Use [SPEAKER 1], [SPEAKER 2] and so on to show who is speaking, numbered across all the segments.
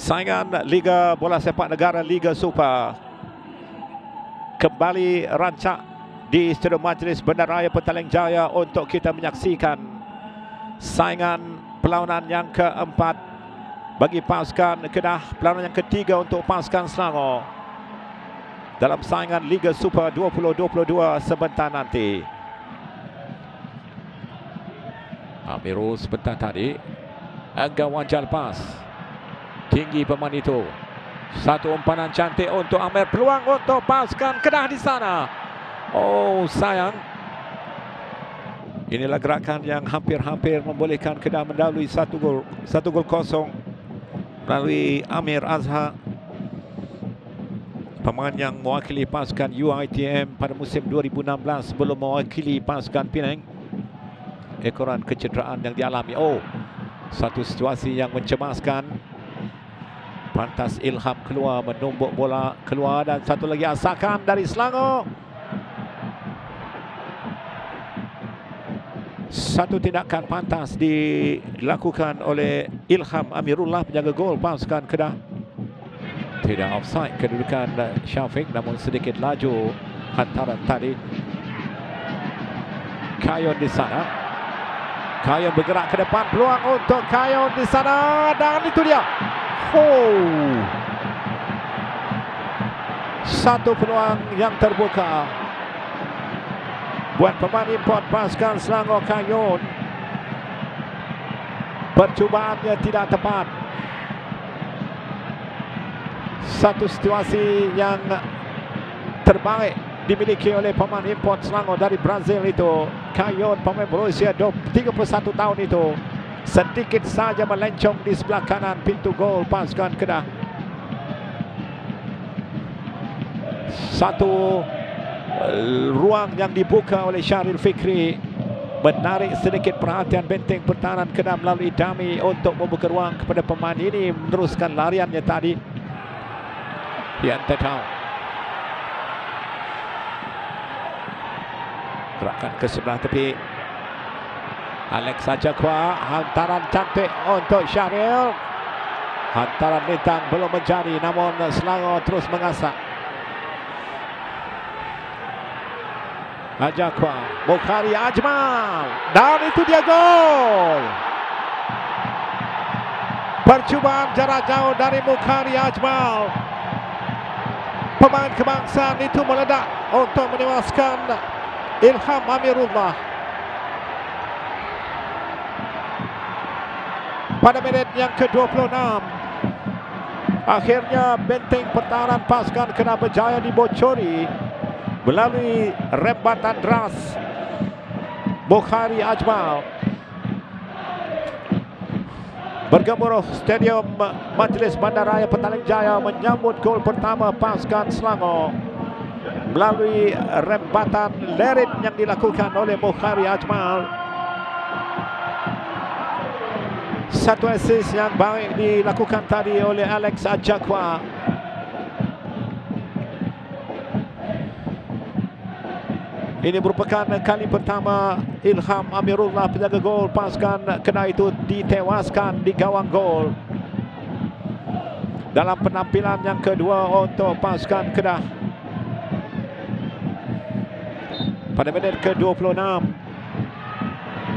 [SPEAKER 1] Saingan Liga Bola Sepak Negara Liga Super. Kembali rancak di Stadium Majlis Bandaraya Petaling Jaya untuk kita menyaksikan saingan perlawanan yang keempat bagi pasukan Kedah, perlawanan yang ketiga untuk pasukan Selangor dalam saingan Liga Super 2022 sebentar nanti. Amirul sebentar tadi. Agawan lepas Tinggi pemain itu. Satu umpanan cantik untuk Amir. Peluang untuk pasukan Kedah di sana. Oh sayang. Inilah gerakan yang hampir-hampir membolehkan Kedah mendahului satu gol Satu gol kosong Melalui Amir Azhar. Pemain yang mewakili pasukan UITM pada musim 2016 Sebelum mewakili pasukan Penang. Ekoran kecederaan yang dialami. Oh satu situasi yang mencemaskan Pantas Ilham keluar menumbuk bola keluar dan satu lagi asakan dari Selangor. Satu tindakan pantas dilakukan oleh Ilham Amirullah penjaga gol pasukan Kedah. Tidak offside kedudukan Syafiq namun sedikit laju hantaran tadi. Kayon di sana. Kayon bergerak ke depan peluang untuk Kayon di sana dan itu dia. Oh. Satu peluang yang terbuka buat pemain import pasukan Selangor Kayon. Percubaannya tidak tepat. Satu situasi yang terbaik dimiliki oleh pemain import Selangor dari Brazil itu Kayon pemain berusia 31 tahun itu sedikit saja melencong di sebelah kanan pintu gol pasukan Kedah satu eh, ruang yang dibuka oleh Syaril Fikri. Menarik sedikit perhatian benteng pertahanan Kedah melalui Dami untuk membuka ruang kepada pemain ini meneruskan lariannya tadi. Yang Tetau Gerakan ke sebelah tepi. Alex saja kuat. Hantaran cantik untuk Syahril. Hantaran bintang belum menjadi. Namun Selangor terus mengasak. Ajakwa. Bukhari Ajmal. Dan itu dia gol. Percubaan jarak jauh dari Bukhari Ajmal. Pemain kebangsaan itu meledak untuk menewaskan Ilham Amirullah pada minit yang ke-26 akhirnya benteng pertahanan pasukan kena berjaya dibocori melalui rembatan deras Bukhari Ajmal bergemuruh stadium Majlis Bandaraya Petaling Jaya menyambut gol pertama pasukan Selangor melalui rembatan lerit yang dilakukan oleh Bukhari Ajmal. Satu assist yang baik dilakukan tadi oleh Alex Ajakwa. Ini merupakan kali pertama Ilham Amirullah penjaga gol pasukan kena itu ditewaskan di gawang gol. Dalam penampilan yang kedua untuk pasukan Kedah pada minit ke-26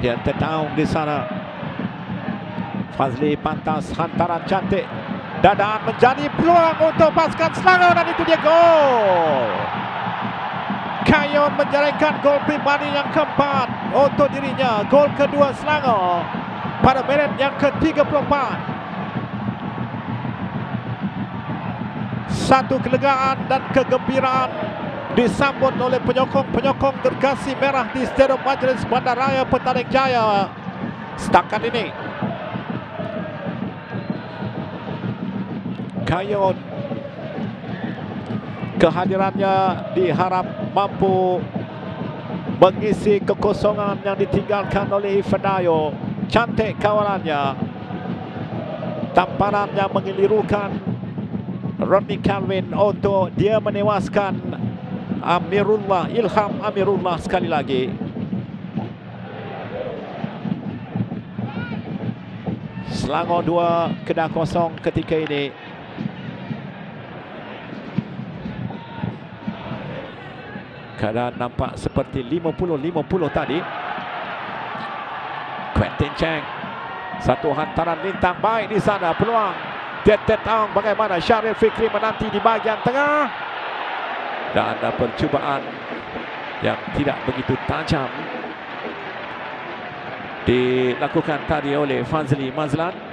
[SPEAKER 1] yang tertaung di sana Fazli pantas hantaran cantik dadaan menjadi peluang untuk pasukan Selangor dan itu dia gol. Kayon menjaringkan gol pribadi yang keempat untuk dirinya. Gol kedua Selangor pada minit yang ke-34. Satu kelegaan dan kegembiraan disambut oleh penyokong-penyokong gergasi merah di Stadium Majlis Bandaraya Petaling Jaya. Setakat ini Kayon. Kehadirannya diharap mampu mengisi kekosongan yang ditinggalkan oleh Ifedayo cantik kawalannya. Tamparannya mengelirukan Rodney Calvin untuk dia menewaskan Amirullah Ilham Amirullah sekali lagi. Selangor 2 Kedah kosong ketika ini. Keadaan nampak seperti 50-50 tadi. Quentin Cheng. Satu hantaran lintang baik di sana. Peluang. Ted Tong bagaimana Syarif Fikri menanti di bahagian tengah. Dan ada percubaan yang tidak begitu tajam dilakukan tadi oleh Fazli Mazlan.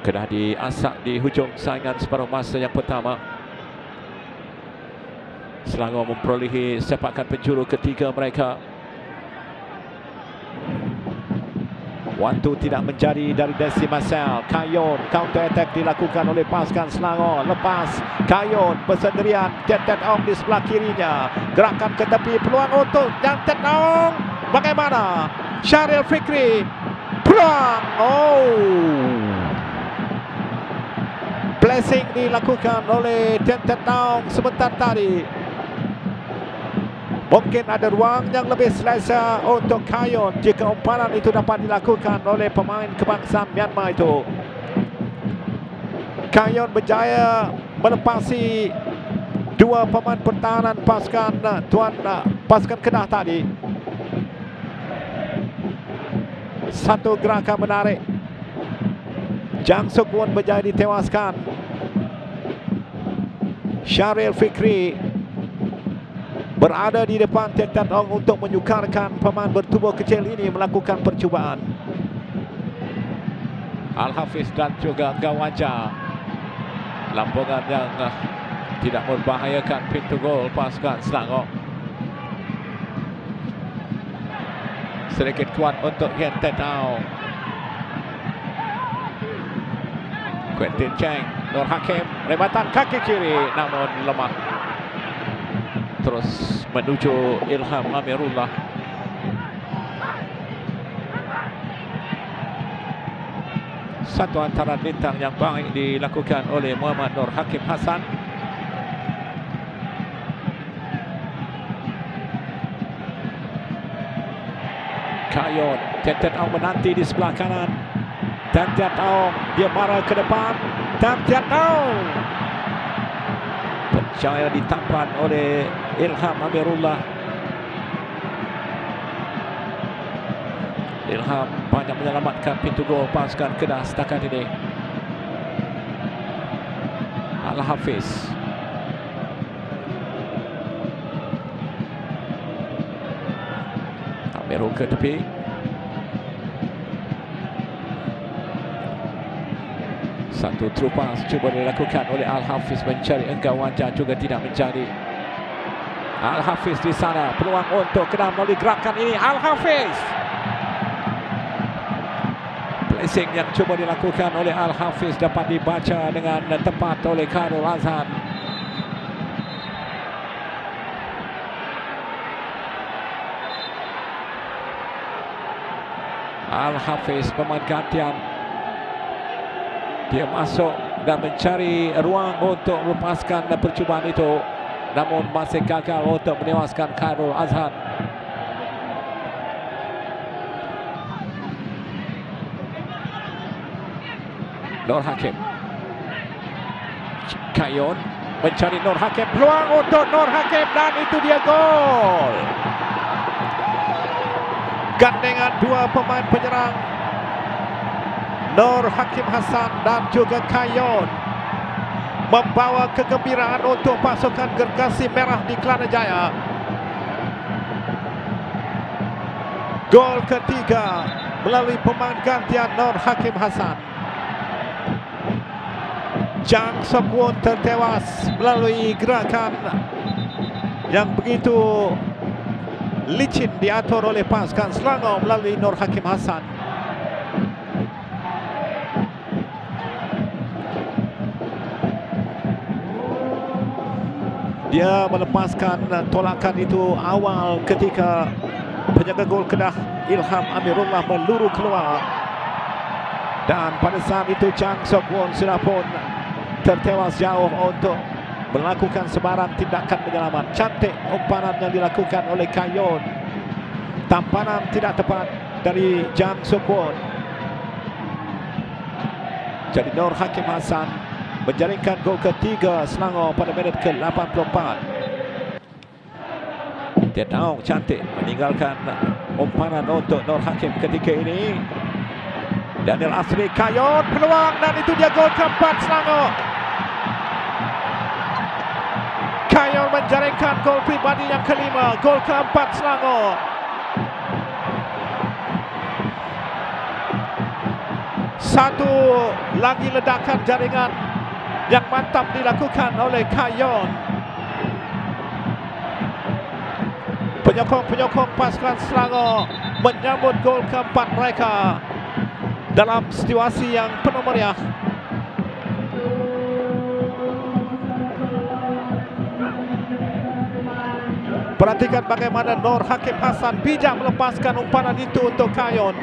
[SPEAKER 1] Kedah diasak di hujung saingan separuh masa yang pertama. Selangor memperolehi sepakan penjuru ketiga mereka. Waktu tidak menjadi dari Desi Marcel. Kayon counter attack dilakukan oleh pasukan Selangor. Lepas Kayon bersendirian. Tetet Ong di sebelah kirinya. Gerakan ke tepi peluang untuk Yang Tet Ong. Bagaimana? Syaril Fikri. Peluang. Blessing dilakukan oleh Tetet Ong sebentar tadi. Mungkin ada ruang yang lebih selesa untuk Kayon jika umpanan itu dapat dilakukan oleh pemain kebangsaan Myanmar itu. Kayon berjaya melepasi dua pemain pertahanan pasukan tuan pasukan Kedah tadi. Satu gerakan menarik. Jang Suk Won berjaya ditewaskan. Syaril Fikri berada di depan Tetat Ong untuk menyukarkan pemain bertubuh kecil ini melakukan percubaan. Al-Hafiz dan juga Gawaja. Lampungan yang uh, tidak membahayakan pintu gol pasukan Selangor. Sedikit kuat untuk Yen Tetau. Quentin Cheng, Nur Hakim, rebatan kaki kiri namun lemah. Terus menuju Ilham Amirullah. Satu antara bintang yang baik dilakukan oleh Muhammad Nur Hakim Hassan. Kayon Tetet Ong menanti di sebelah kanan. Tetet Ong dia marah ke depan Tetet Ong Percaya ditampan oleh Ilham Amirullah. Ilham banyak menyelamatkan pintu gol pasukan Kedah setakat ini. Al-Hafiz. Amirul ke tepi Satu trupas cuba dilakukan oleh Al-Hafiz mencari engkau wajah juga tidak menjadi. Al-Hafiz di sana peluang untuk kena melalui gerakan ini. Al-Hafiz Placing yang cuba dilakukan oleh Al-Hafiz dapat dibaca dengan tepat oleh Karul Azhan. Al-Hafiz pemain gantian dia masuk dan mencari ruang untuk melepaskan percubaan itu namun masih gagal untuk menewaskan Khairul Azhan. Nur Hakim. Kayon mencari Nur Hakim. Peluang untuk Nur Hakim dan itu dia gol. Gandengan dua pemain penyerang. Nur Hakim Hassan dan juga Kayon membawa kegembiraan untuk pasukan gergasi merah di Kelana Jaya. Gol ketiga melalui pemain gantian Nur Hakim Hassan. Jang Sokwon tertewas melalui gerakan yang begitu licin diatur oleh pasukan Selangor melalui Nur Hakim Hassan. Dia melepaskan tolakan itu awal ketika penjaga gol Kedah Ilham Amirullah meluru keluar. Dan pada saat itu Chang Sok Won sudah pun tertewas jauh untuk melakukan sebarang tindakan penyelamat. Cantik umpanan yang dilakukan oleh Kayon Tampanan tidak tepat dari Jan Sokon. Jadi Nur Hakim Hassan menjaringkan gol ketiga Selangor pada minit ke-84. Dia tahu cantik meninggalkan umpanan untuk Nur Hakim ketika ini. Daniel Asri Kayon peluang dan itu dia gol keempat Selangor. Kayon menjaringkan gol pribadi yang kelima, gol keempat Selangor. Satu lagi ledakan jaringan yang mantap dilakukan oleh Kayon. Penyokong-penyokong pasukan Selangor menyambut gol keempat mereka dalam situasi yang penuh meriah. Perhatikan bagaimana Nur Hakim Hassan bijak melepaskan umpanan itu untuk Kayon.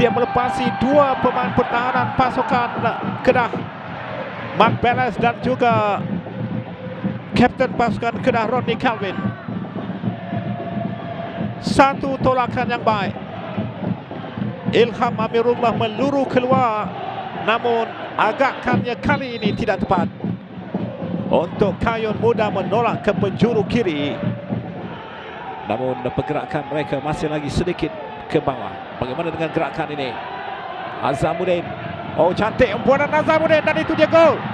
[SPEAKER 1] Dia melepasi dua pemain pertahanan pasukan Kedah. Mark Beles dan juga Kapten pasukan Kedah Rodney Calvin. Satu tolakan yang baik. Ilham Amirullah meluru keluar namun agakkannya kali ini tidak tepat. Untuk Kayon muda menolak ke penjuru kiri. Namun pergerakan mereka masih lagi sedikit ke bawah. Bagaimana dengan gerakan ini? Azamuddin. Oh cantik. Umpuan Azamuddin. Dan itu dia gol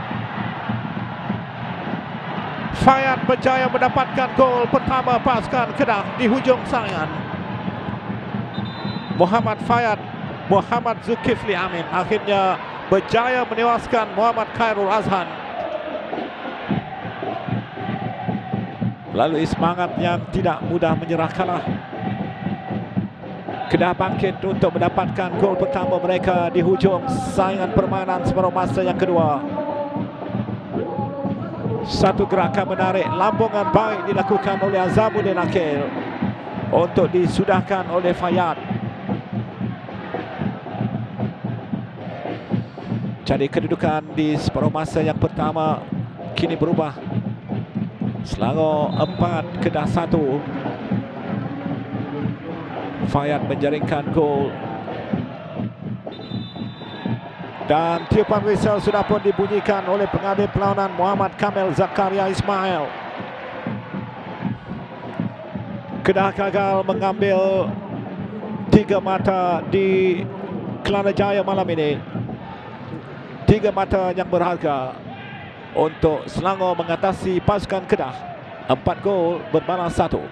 [SPEAKER 1] Fayad berjaya mendapatkan gol pertama pasukan Kedah di hujung saingan Muhammad Fayad Muhammad Zulkifli Amin. Akhirnya berjaya menewaskan Muhammad Khairul Azhan. Lalu semangat yang tidak mudah menyerah kalah. Kedah bangkit untuk mendapatkan gol pertama mereka di hujung saingan permainan separuh masa yang kedua Satu gerakan menarik lambungan baik dilakukan oleh Azamuddin Akil Untuk disudahkan oleh Fayad Jadi kedudukan di separuh masa yang pertama kini berubah. Selangor 4 Kedah 1. Fayad menjaringkan gol. Dan tiupan whistle sudah pun dibunyikan oleh pengambil perlawanan Muhammad Kamil Zakaria Ismail. Kedah gagal mengambil tiga mata di Kelana Jaya malam ini tiga mata yang berharga untuk Selangor mengatasi pasukan Kedah. Empat gol berbalas satu.